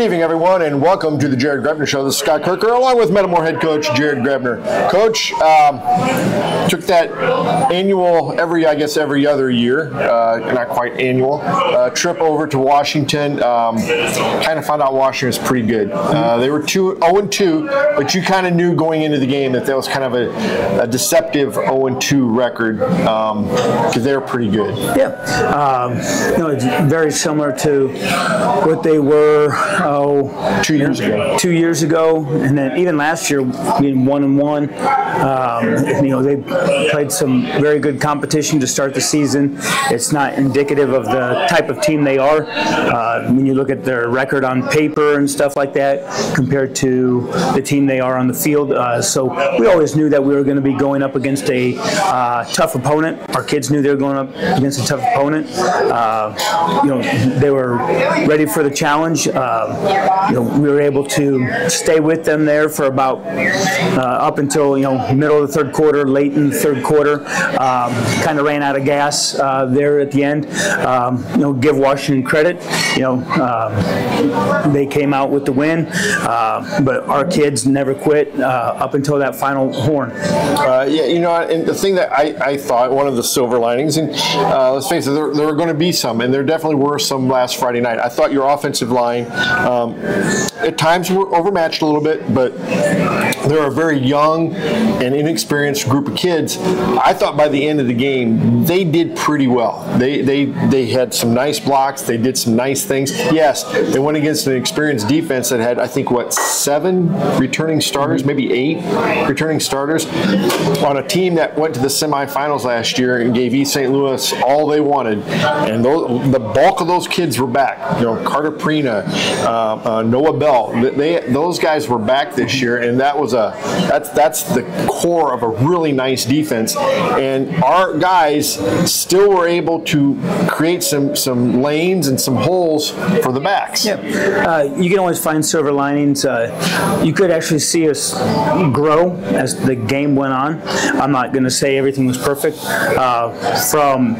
Good evening, everyone, and welcome to the Jared Grebner Show. This is Scott Kerker, along with Metamora head coach Jared Grebner. Coach um, took that annual, every I guess every other year, uh, not quite annual, uh, trip over to Washington. Um, kind of found out Washington was pretty good. Uh, they were two, 0 2, but you kind of knew going into the game that that was kind of a, a deceptive 0 2 record because um, they were pretty good. Yeah, um, you know, it's very similar to what they were oh two years ago. Two years ago, and then even last year being one and one. Um, you know, they played some very good competition to start the season. It's not indicative of the type of team they are. Uh, when you look at their record on paper and stuff like that, compared to the team they are on the field. Uh, so we always knew that we were going to be going up against a uh, tough opponent. Our kids knew they were going up against a tough opponent. Uh, you know, they were ready for the challenge. Uh, you know, we were able to stay with them there for about uh, up until you know middle of the third quarter, late in the third quarter. Um, kind of ran out of gas uh, there at the end. Um, you know, give Washington credit. You know, um, they came out with the win, uh, but our kids never quit uh, up until that final horn. Uh, yeah, you know, and the thing that I, I thought one of the silver linings, and let's face it, there, there are going to be some, and there definitely were some last Friday night. I thought your offensive line um, at times we're overmatched a little bit, but they're a very young and inexperienced group of kids. I thought by the end of the game they did pretty well. They they they had some nice blocks. They did some nice things. Yes, they went against an experienced defense that had I think what seven returning starters, maybe eight returning starters on a team that went to the semifinals last year and gave East St. Louis all they wanted. And those, the bulk of those kids were back. You know, Carter Prina, uh, uh, Noah Bell. They those guys were back this year, and that was a that's that's the core of a really nice defense. And our guys still were able to create some some lanes and some holes for the backs. Yeah, uh, you can always find silver linings. Uh, you could actually see us grow as the game went on. I'm not going to say everything was perfect uh, from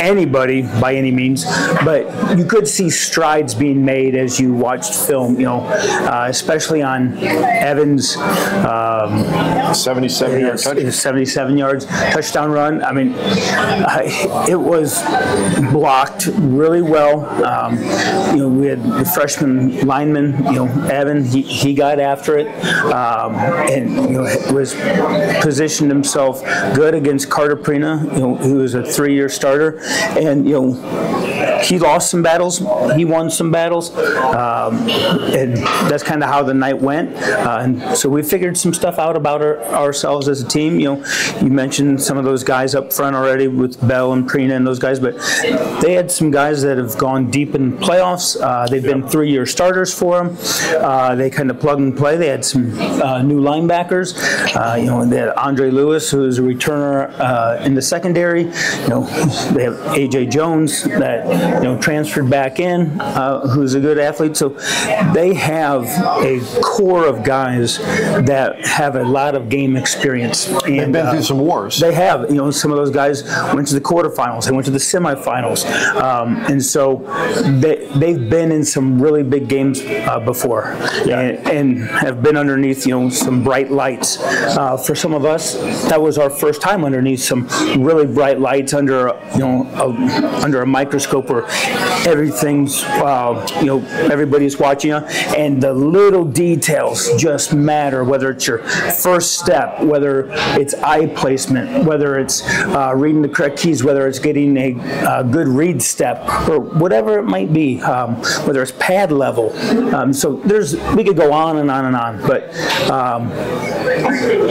anybody by any means, but you could see strides being made as you watched film. You know, uh, especially on Evans. Um, 77 yards. 77 yards touchdown run. I mean, it was blocked really well. Um, you know, we had the freshman lineman, you know, Evan. He, he got after it, um, and you know, was positioned himself good against Carter Prina, you know, who was a three-year starter, and you know, he lost some battles, he won some battles, um, and that's kind of how the night went. Uh, and so we figured some stuff out about our, ourselves as a team. You know, you mentioned some of those guys up front already with Bell and Prina and those guys, but they had some guys that have gone deep in playoffs. Uh, they've been three-year starters for them. Uh, they kind of plug and play. They had some uh, new linebackers. Uh, you know, they had Andre Lewis, who's a returner uh, in the secondary. You know, they have AJ Jones that you know transferred back in, uh, who's a good athlete. So they have a core of guys that have a lot of game experience. And, They've been through some wars. They have. You know, some of those guys went to the quarterfinals. They went to the semifinals, um, and so they they've been in some really big games uh, before, yeah. and, and, have been underneath you know some bright lights. Uh, for some of us, that was our first time underneath some really bright lights under you know a, under a microscope everything's uh, you know everybody's watching you, and the little details just matter. Whether it's your first step, whether it's eye placement, whether it's uh, reading the correct keys, whether it's getting a uh, good read step, or whatever it might be, um, whether it's pad level. Um, so there's we could go on and on and on, but um,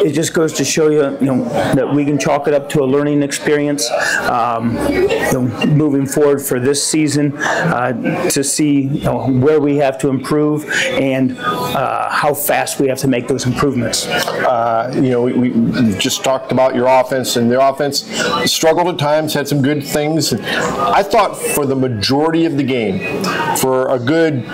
it just goes to show you, you know, that we can chalk it up to a learning experience. Um, you know, moving forward for this season, uh, to see you know, where we have to improve and uh, how fast we have to make those improvements. Uh, you know, we, we, just talked about your offense, and the offense struggled at times, had some good things. I thought for the majority of the game, for a good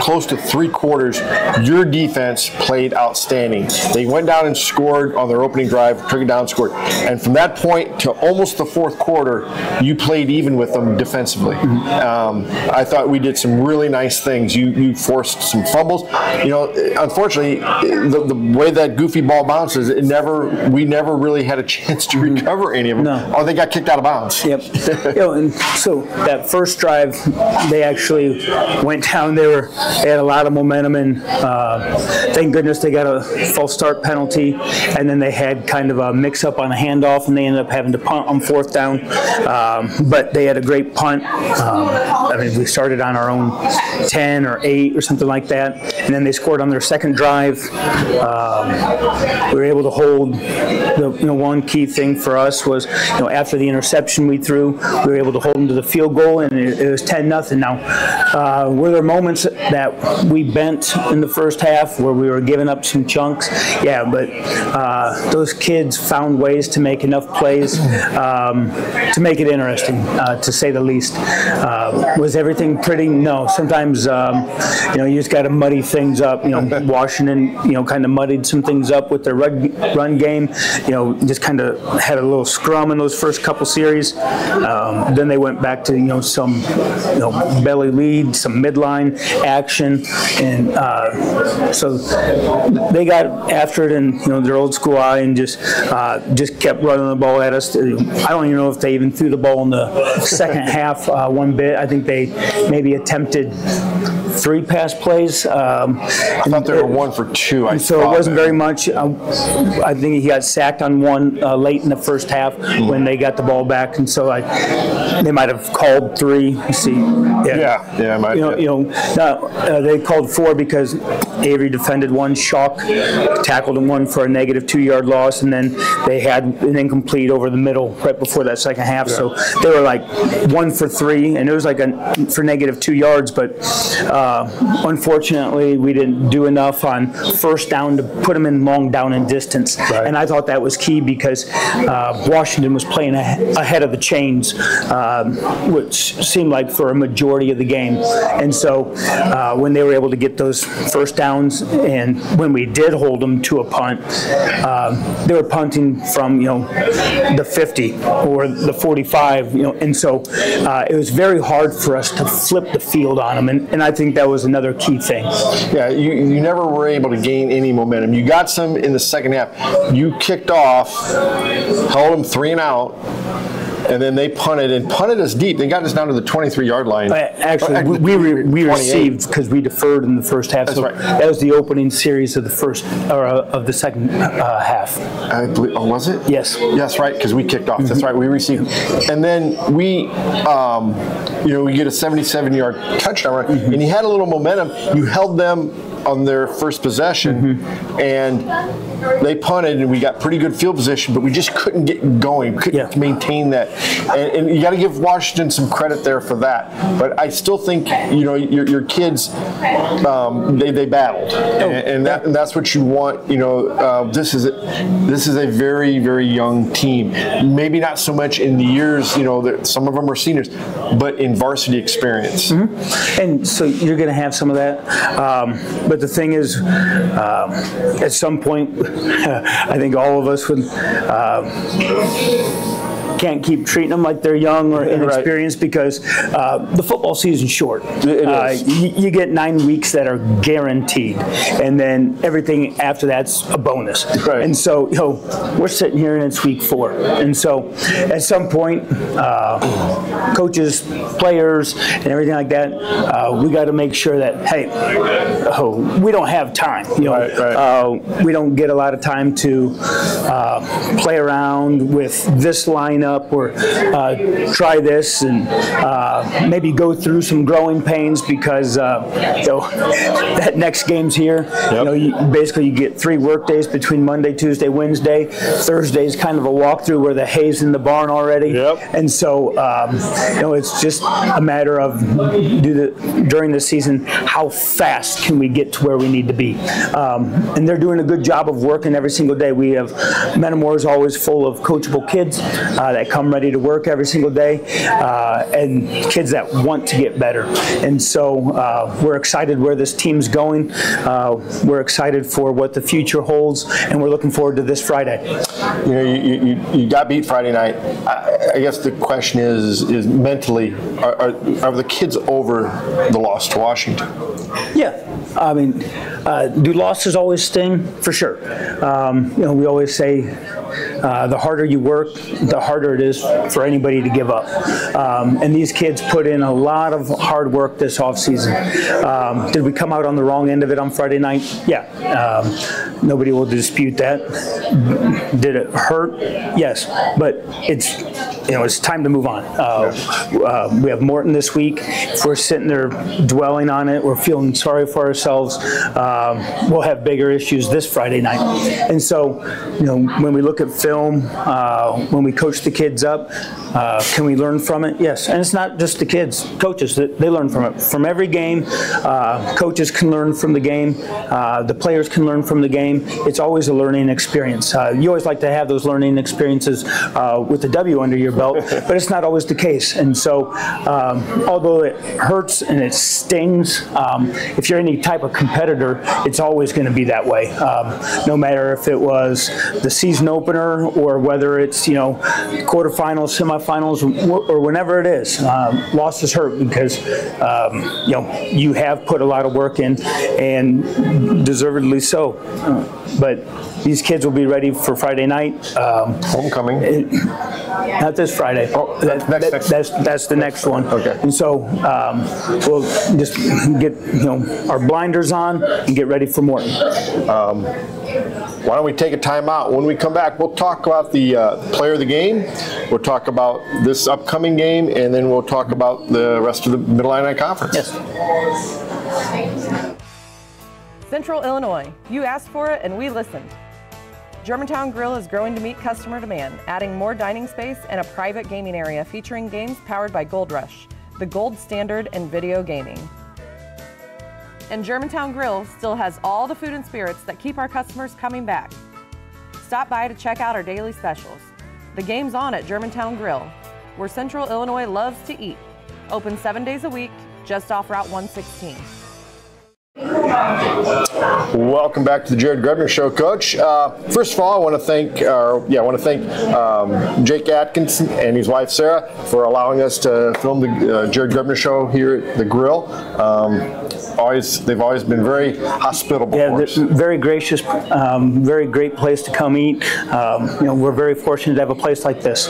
close to three quarters, your defense played outstanding. They went down and scored on their opening drive, took it down, scored. And from that point to almost the fourth quarter, you played even with them defensively. Um, I thought we did some really nice things. You you forced some fumbles. You know, unfortunately, the, the way that goofy ball bounces, it never we never really had a chance to recover any of them. No. Oh, they got kicked out of bounds. Yep. you know, and so that first drive, they actually went down. They were they had a lot of momentum, and uh, thank goodness they got a false start penalty, and then they had kind of a mix up on a handoff, and they ended up having to punt on fourth down. Um, but they had a great punt. Um, I mean, we started on our own 10 or 8 or something like that, and then they scored on their second drive. Um, we were able to hold. The you know one key thing for us was you know after the interception we threw, we were able to hold them to the field goal, and it, it was 10 nothing. Now, uh, were there moments that we bent in the first half where we were giving up some chunks? Yeah, but uh, those kids found ways to make enough plays um, to make it interesting, uh, to say the least. Uh, was everything pretty? No. Sometimes um, you know you just got to muddy things up. You know, Washington, you know, kind of muddied some things up with their run, run game. You know, just kind of had a little scrum in those first couple series. Um, then they went back to you know some you know belly lead, some midline action, and uh, so they got after it in you know their old school eye and just uh, just kept running the ball at us. I don't even know if they even threw the ball in the second half uh, one bit. I think they maybe attempted three pass plays. Um, I thought they were one for two. I so it wasn't very much. Uh, I think he got sacked on one uh, late in the first half when they got the ball back, and so I, they might have called three. You see, Yeah, yeah, my, you know, you know, now, uh, they called four because Avery defended one, Shock tackled him one for a negative two-yard loss, and then they had an incomplete over the middle right before that second half. So they were like one for three, and it was like a, for negative two yards. But uh, unfortunately, we didn't do enough on first down to put them in long down and distance. And I thought that was key because uh, Washington was playing a- ahead of the chains, um, which seemed like for a majority of the game. And so uh, when they were able to get those first downs, and when we did hold them to a punt, um, they were punting from you know the 50 or the 45, you know, and so uh, it was very hard for us to flip the field on them, and, and I think that was another key thing. Yeah, you, you never were able to gain any momentum. You got some in the second half. You kicked off, held them three and out, and then they punted and punted us deep. They got us down to the 23 yard line. Uh, Actually, we, we, re- we received because we deferred in the first half. That's so right. That was the opening series of the first or uh, of the second uh, half. I believe, oh, was it? Yes. Yes, right, because we kicked off. That's right, we received. And then we, um, you know, we get a 77 yard touchdown, right? And you had a little momentum. You held them on their first possession, and they punted, and we got pretty good field position, but we just couldn't get going, couldn't Yeah. maintain that. And, and you got to give Washington some credit there for that. But I still think, you know, your, your kids, um, they, they battled, and, and, that, and that's what you want. You know, uh, this is a, this is a very very young team. Maybe not so much in the years. You know, that some of them are seniors, but in varsity experience. And so you're going to have some of that. Um, but the thing is, um, at some point, I think all of us would. Uh, can't keep treating them like they're young or inexperienced because uh, the football season's short. Uh, you, you get nine weeks that are guaranteed, and then everything after that's a bonus. Right. And so, you know, we're sitting here and it's week four, and so at some point, uh, coaches, players, and everything like that, uh, we got to make sure that hey, oh, we don't have time. You know, Right, right. Uh, we don't get a lot of time to uh, play around with this lineup or uh, try this and uh, maybe go through some growing pains because uh, you know, that next game's here. You know, you, basically you get three work days between Monday, Tuesday, Wednesday. Thursday is kind of a walkthrough where the hay's in the barn already. Yep. And so, um, you know, it's just a matter of do the during the season how fast can we get to where we need to be. Um, and they're doing a good job of working every single day. We have Metamora is always full of coachable kids. Uh, that come ready to work every single day, uh, and kids that want to get better. And so uh, we're excited where this team's going. Uh, we're excited for what the future holds, and we're looking forward to this Friday. You know, you, you, you got beat Friday night. I, I guess the question is, is mentally, are, are, are the kids over the loss to Washington? Yeah, I mean, uh, do losses always sting? For sure. Um, you know, we always say uh, the harder you work, the harder it is for anybody to give up. Um, and these kids put in a lot of hard work this offseason. Um, did we come out on the wrong end of it on Friday night? Yeah. Um, nobody will dispute that. Did it hurt? Yes. But it's you know, it's time to move on. Uh, uh, we have Morton this week. If we're sitting there dwelling on it, we're feeling sorry for ourselves. Um, we'll have bigger issues this Friday night. And so, you know, when we look at film, uh, when we coach the kids up, uh, can we learn from it? Yes. And it's not just the kids, coaches, they, they learn from it. From every game, uh, coaches can learn from the game. Uh, the players can learn from the game. It's always a learning experience. you always like to have those learning experiences with the W under your belt, but it's not always the case. And so, um, although it hurts and it stings, um, if you're any type of competitor, it's always going to be that way. Um, no matter if it was the season opener or whether it's you know quarterfinals, semifinals, or whenever it is, um, losses hurt because um, you know you have put a lot of work in, and deservedly so. but these kids will be ready for Friday night. Um, Homecoming. It, not this Friday. Oh, that's next, next. That's that's the next one. Okay. And so um, we'll just get you know our blinders on and get ready for Morton. Um, why don't we take a timeout? When we come back, we'll talk about the uh, player of the game. We'll talk about this upcoming game, and then we'll talk about the rest of the Middle Illini Conference. Yes. Central Illinois, you asked for it and we listened. Germantown Grill is growing to meet customer demand, adding more dining space and a private gaming area featuring games powered by Gold Rush, the gold standard in video gaming. And Germantown Grill still has all the food and spirits that keep our customers coming back. Stop by to check out our daily specials. The game's on at Germantown Grill, where Central Illinois loves to eat. Open seven days a week, just off Route 116. Welcome back to the Jared Grebner Show, Coach. Uh, first of all, I want to thank, uh, yeah, I want to thank um, Jake Atkinson and his wife Sarah for allowing us to film the uh, Jared Grebner Show here at the Grill. Um, always, they've always been very hospitable. Yeah, very gracious, um, very great place to come eat. Um, you know, we're very fortunate to have a place like this.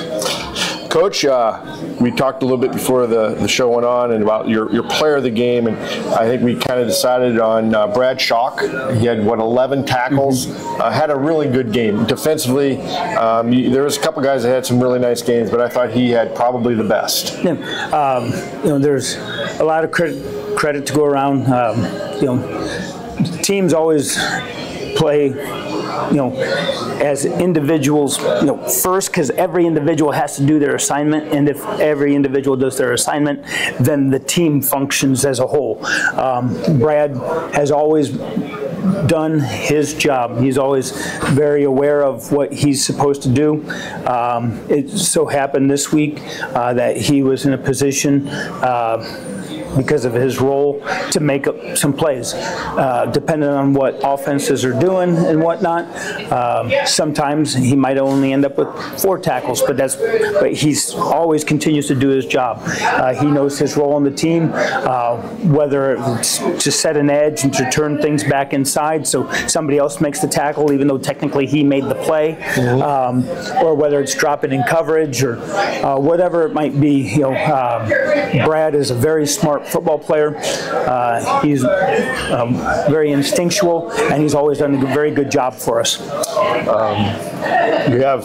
Coach, uh, we talked a little bit before the, the show went on and about your, your player of the game, and I think we kind of decided on uh, Brad Shock. He had, what, 11 tackles, mm-hmm. uh, had a really good game. Defensively, um, there was a couple guys that had some really nice games, but I thought he had probably the best. Yeah. Um, you know, there's a lot of credit, credit to go around. Um, you know, teams always play you know, as individuals, you know, first because every individual has to do their assignment, and if every individual does their assignment, then the team functions as a whole. Um, Brad has always done his job. He's always very aware of what he's supposed to do. Um, it so happened this week uh, that he was in a position. Uh, because of his role to make up some plays, uh, depending on what offenses are doing and whatnot. Um, sometimes he might only end up with four tackles, but that's but he's always continues to do his job. Uh, he knows his role on the team, uh, whether it's to set an edge and to turn things back inside so somebody else makes the tackle, even though technically he made the play, mm-hmm. um, or whether it's dropping in coverage or uh, whatever it might be. You know, um, Brad is a very smart football player. Uh, he's um, very instinctual, and he's always done a very good job for us. Um, you have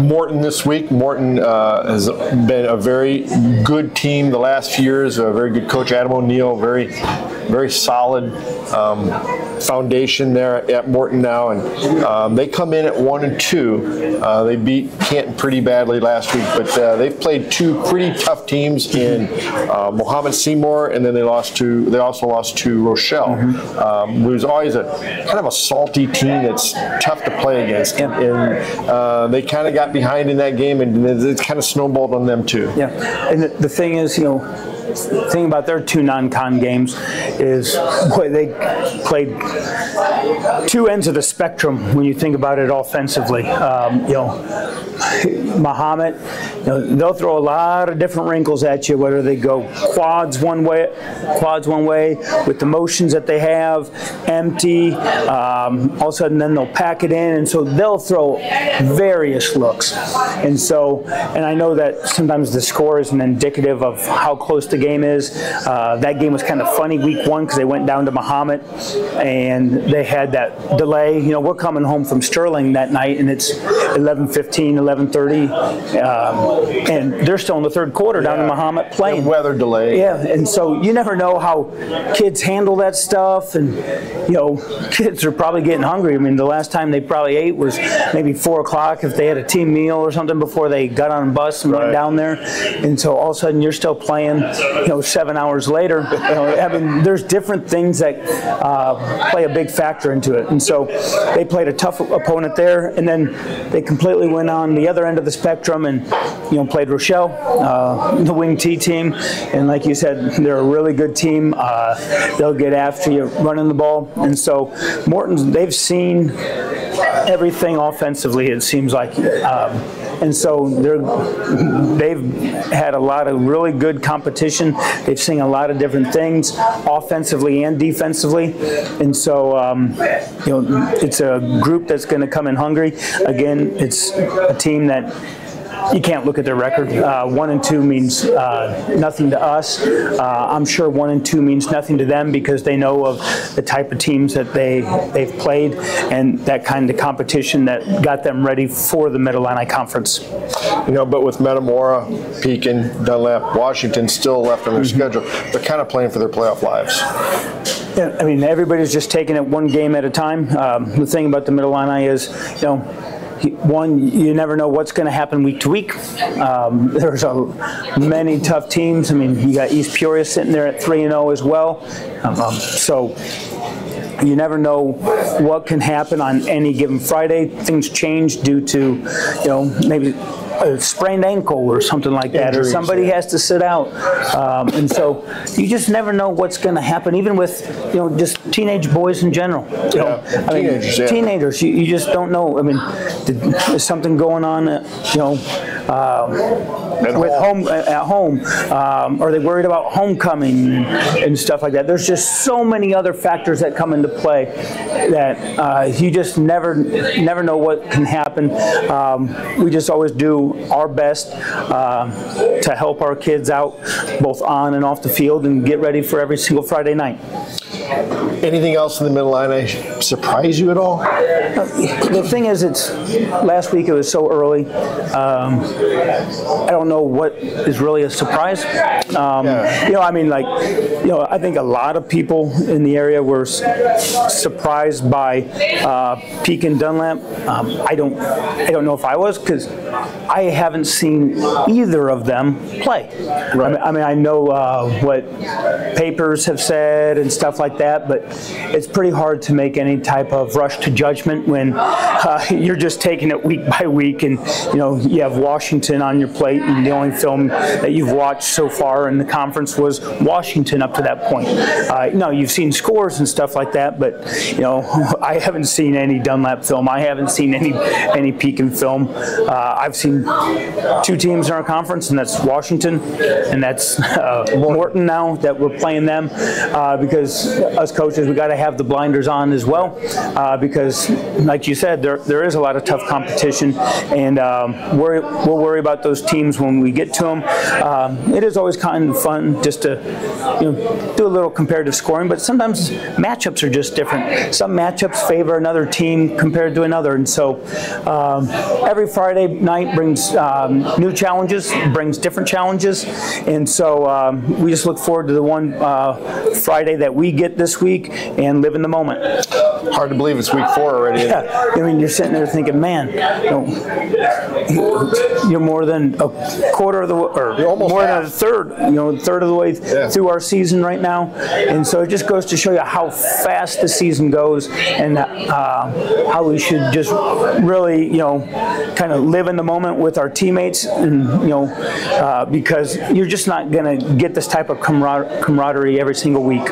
Morton this week. Morton uh, has been a very good team the last few years. A very good coach, Adam O'Neill. Very, very solid um, foundation there at Morton now, and um, they come in at one and two. Uh, they beat Canton pretty badly last week, but uh, they've played two pretty tough teams in uh, Mahomet Seymour and then they lost to they also lost to Rochelle, mm-hmm. um, who's always a kind of a salty team that's tough to play against. Yeah. And uh, they kind of got behind in that game, and it kind of snowballed on them too. Yeah, and the, the thing is, you know thing about their two non-con games is boy, they played two ends of the spectrum when you think about it offensively. Um, you know, Mahomet, you know, they'll throw a lot of different wrinkles at you, whether they go quads one way, quads one way with the motions that they have, empty. Um, all of a sudden, then they'll pack it in, and so they'll throw various looks. And so, and I know that sometimes the score isn't indicative of how close the game is. Uh, that game was kind of funny week one because they went down to Mahomet and they had that delay. You know, we're coming home from Sterling that night, and it's 11:15, 11:30, um, and they're still in the third quarter down in Mahomet playing. The weather delay. Yeah, and so you never know how kids handle that stuff, and you know, kids are probably getting hungry. I mean, the last time they probably ate was maybe four o'clock if they had a team meal or something before they got on a bus and right. went down there, and so all of a sudden you're still playing you know, seven hours later. You know, I mean, there's different things that uh, play a big factor into it. And so they played a tough opponent there, and then they completely went on the other end of the spectrum and, you know, played Rochelle, uh, the wing T team. And like you said, they're a really good team. Uh, they'll get after you running the ball. And so Morton's, they've seen everything offensively, it seems like. Um, and so they've had a lot of really good competition. They've seen a lot of different things, offensively and defensively. And so, um, you know, it's a group that's going to come in hungry. Again, it's a team that you can't look at their record. Uh, one and two means uh, nothing to us. Uh, I'm sure one and two means nothing to them because they know of the type of teams that they they've played and that kind of competition that got them ready for the Mid Illini Conference. You know, but with Metamora, Pekin, Dunlap, Washington still left on their mm-hmm. schedule, they're kind of playing for their playoff lives. Yeah, I mean, everybody's just taking it one game at a time. Um, the thing about the Mid Illini is, you know one, you never know what's going to happen week to week. Um, there's a, many tough teams. I mean, you got East Peoria sitting there at 3 and 0 as well. Um, um, so you never know what can happen on any given Friday. Things change due to, you know, maybe a sprained ankle or something like that, Injuries, or somebody yeah. has to sit out. Um, and so you just never know what's going to happen, even with you know just teenage boys in general. You know, I mean, teenagers, yeah. teenagers, you, you, just don't know. I mean, did, is something going on? Uh, you know. Uh, with home. at home, um, are they worried about homecoming and stuff like that? There's just so many other factors that come into play that uh, you just never never know what can happen. Um, we just always do our best uh, to help our kids out, both on and off the field, and get ready for every single Friday night. Anything else in the Mid Illini surprise you at all? The thing is, it's last week it was so early. Um, I don't know what is really a surprise. Um, yeah. You know, I mean, like, you know, I think a lot of people in the area were surprised by uh, Pekin Dunlap. Um, I don't, I don't know if I was because I haven't seen either of them play. Right. I, mean, I, mean, I know uh, what papers have said and stuff like that, but it's pretty hard to make any type of rush to judgment when uh, you're just taking it week by week, and you know you have Washington on your plate, and the only film that you've watched so far in the conference was Washington up to that point. Uh, no, you've seen scores and stuff like that, but you know I haven't seen any Dunlap film. I haven't seen any any Pekin film. Uh, I've seen two teams in our conference, and that's Washington, and that's uh, Morton now that we're playing them uh, because us coaches we got to have the blinders on as well uh, because, like you said, there there is a lot of tough competition, and um, we're, we'll worry about those teams when we get to them. Um, it is always kind of fun just to you know do a little comparative scoring, but sometimes matchups are just different. Some matchups favor another team compared to another, and so um, every Friday night brings um, new challenges, brings different challenges, and so um, we just look forward to the one uh, Friday that we get this week and live in the moment. Hard to believe it's week four already. Yeah, I mean, you're sitting there thinking, man, you know, you're more than a quarter of the, or more than a third, you know, third of the way Yeah. through our season right now, and so it just goes to show you how fast the season goes, and uh, how we should just really, you know, kind of live in the moment with our teammates, and you know, uh, because you're just not going to get this type of camar- camaraderie every single week.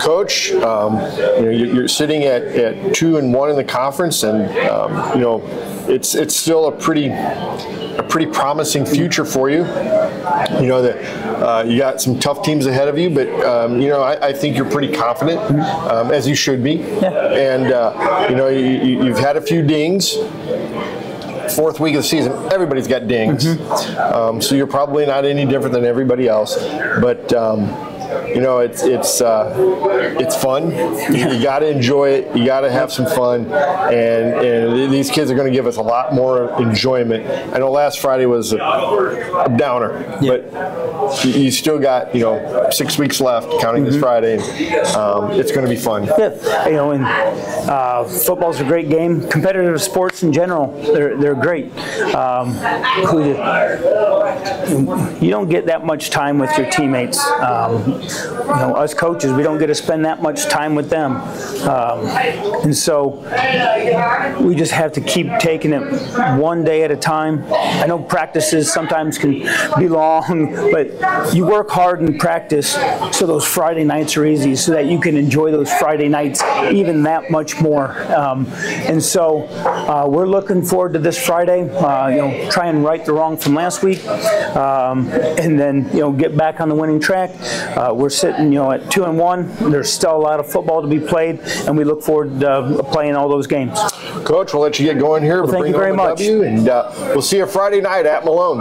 Coach, um, you know, you're, you're sitting at, at two and one in the conference, and um, you know, it's it's still a pretty a pretty promising future for you. You know that uh, you got some tough teams ahead of you, but um, you know I, I think you're pretty confident, um, as you should be. And uh, you know you, you- you've had a few dings. Fourth week of the season, everybody's got dings, um, so you're probably not any different than everybody else. But um, you know, it's it's uh, it's fun. You, you got to enjoy it. You got to have some fun, and and these kids are going to give us a lot more enjoyment. I know last Friday was a, a downer, but you, still got you know six weeks left, counting this Friday. And, um, it's going to be fun. Yeah, you know, and uh, football's a great game. Competitive sports in general, they're they're great. Um, you, you don't get that much time with your teammates. Um, you know, us coaches, we don't get to spend that much time with them, um, and so we just have to keep taking it one day at a time. I know practices sometimes can be long, but you work hard in practice so those Friday nights are easy, so that you can enjoy those Friday nights even that much more. Um, and so uh, we're looking forward to this Friday. Uh, you know, try and right the wrong from last week, um, and then you know get back on the winning track. Uh, we're sitting, you know, at two and one. There's still a lot of football to be played, and we look forward to uh, playing all those games. Coach, we'll let you get going here. but thank you very much. W, and uh, we'll see you Friday night at Malone.